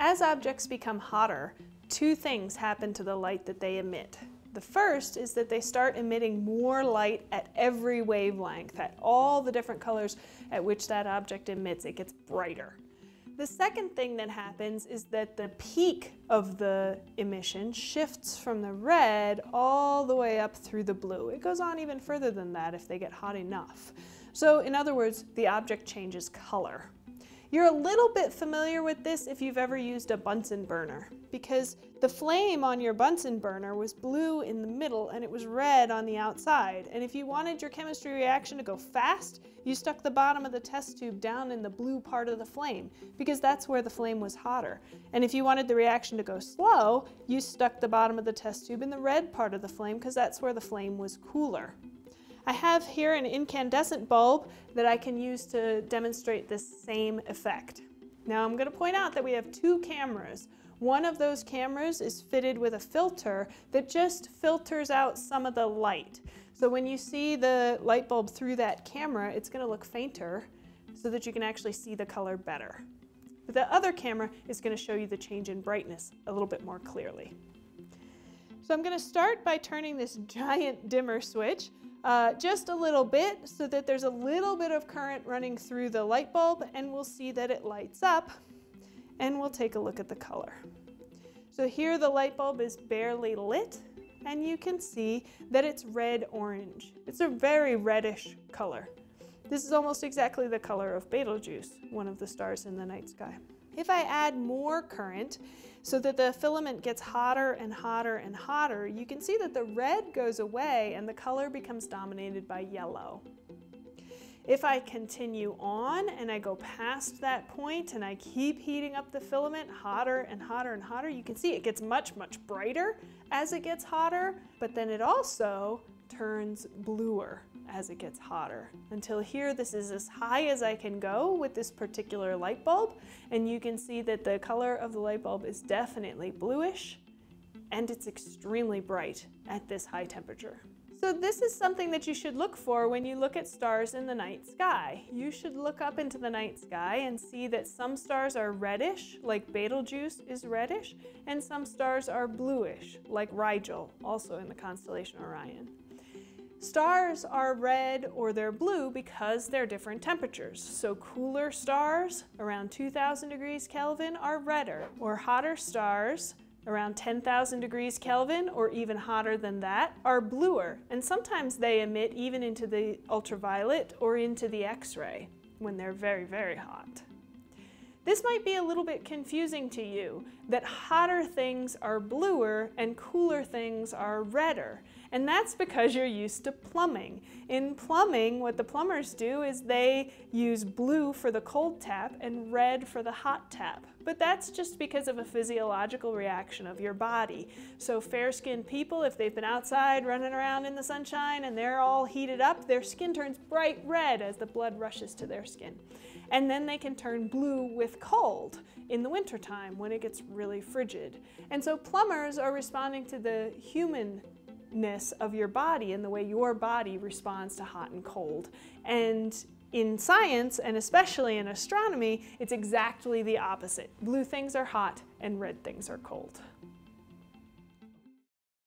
As objects become hotter, two things happen to the light that they emit. The first is that they start emitting more light at every wavelength, at all the different colors at which that object emits. It gets brighter. The second thing that happens is that the peak of the emission shifts from the red all the way up through the blue. It goes on even further than that if they get hot enough. So in other words, the object changes color. You're a little bit familiar with this if you've ever used a Bunsen burner because the flame on your Bunsen burner was blue in the middle and it was red on the outside. And if you wanted your chemistry reaction to go fast, you stuck the bottom of the test tube down in the blue part of the flame because that's where the flame was hotter. And if you wanted the reaction to go slow, you stuck the bottom of the test tube in the red part of the flame because that's where the flame was cooler. I have here an incandescent bulb that I can use to demonstrate this same effect. Now I'm going to point out that we have two cameras. One of those cameras is fitted with a filter that just filters out some of the light. So when you see the light bulb through that camera, it's going to look fainter so that you can actually see the color better. But the other camera is going to show you the change in brightness a little bit more clearly. So I'm going to start by turning this giant dimmer switch uh, just a little bit so that there's a little bit of current running through the light bulb and we'll see that it lights up and we'll take a look at the color. So here the light bulb is barely lit and you can see that it's red-orange. It's a very reddish color. This is almost exactly the color of Betelgeuse, one of the stars in the night sky. If I add more current so that the filament gets hotter and hotter and hotter, you can see that the red goes away and the color becomes dominated by yellow. If I continue on and I go past that point and I keep heating up the filament hotter and hotter and hotter, you can see it gets much, much brighter as it gets hotter, but then it also turns bluer as it gets hotter. Until here, this is as high as I can go with this particular light bulb. And you can see that the color of the light bulb is definitely bluish and it's extremely bright at this high temperature. So this is something that you should look for when you look at stars in the night sky. You should look up into the night sky and see that some stars are reddish, like Betelgeuse is reddish, and some stars are bluish, like Rigel, also in the constellation Orion. Stars are red or they're blue because they're different temperatures. So cooler stars around 2000 degrees Kelvin are redder, or hotter stars around 10,000 degrees Kelvin or even hotter than that are bluer. And sometimes they emit even into the ultraviolet or into the X-ray when they're very, very hot. This might be a little bit confusing to you, that hotter things are bluer and cooler things are redder. And that's because you're used to plumbing. In plumbing, what the plumbers do is they use blue for the cold tap and red for the hot tap. But that's just because of a physiological reaction of your body. So fair-skinned people, if they've been outside running around in the sunshine and they're all heated up, their skin turns bright red as the blood rushes to their skin. And then they can turn blue with cold in the wintertime when it gets really frigid. And so plumbers are responding to the humanness of your body and the way your body responds to hot and cold. And in science, and especially in astronomy, it's exactly the opposite. Blue things are hot and red things are cold.